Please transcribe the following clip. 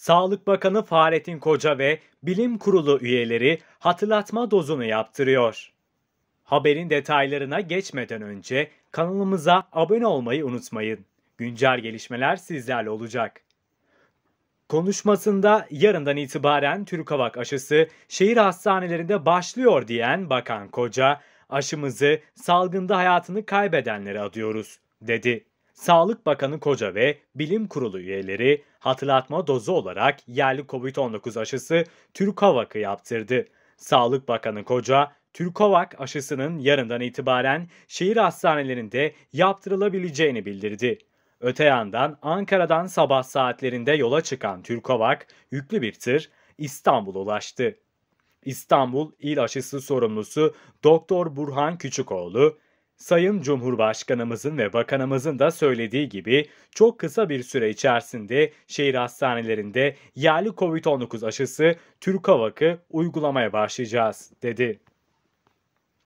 Sağlık Bakanı Fahrettin Koca ve Bilim Kurulu üyeleri hatırlatma dozunu yaptırıyor. Haberin detaylarına geçmeden önce kanalımıza abone olmayı unutmayın. Güncel gelişmeler sizlerle olacak. Konuşmasında yarından itibaren Türkavak aşısı şehir hastanelerinde başlıyor diyen Bakan Koca, aşımızı salgında hayatını kaybedenlere adıyoruz, dedi. Sağlık Bakanı Koca ve Bilim Kurulu üyeleri hatırlatma dozu olarak yerli COVID-19 aşısı Türkovak'ı yaptırdı. Sağlık Bakanı Koca, Türkovak aşısının yarından itibaren şehir hastanelerinde yaptırılabileceğini bildirdi. Öte yandan Ankara'dan sabah saatlerinde yola çıkan Türkovak yüklü bir tır İstanbul'a ulaştı. İstanbul İl Aşısı Sorumlusu Doktor Burhan Küçükoğlu, Sayın Cumhurbaşkanımızın ve bakanımızın da söylediği gibi çok kısa bir süre içerisinde şehir hastanelerinde yerli COVID-19 aşısı Türkovak'ı uygulamaya başlayacağız, dedi.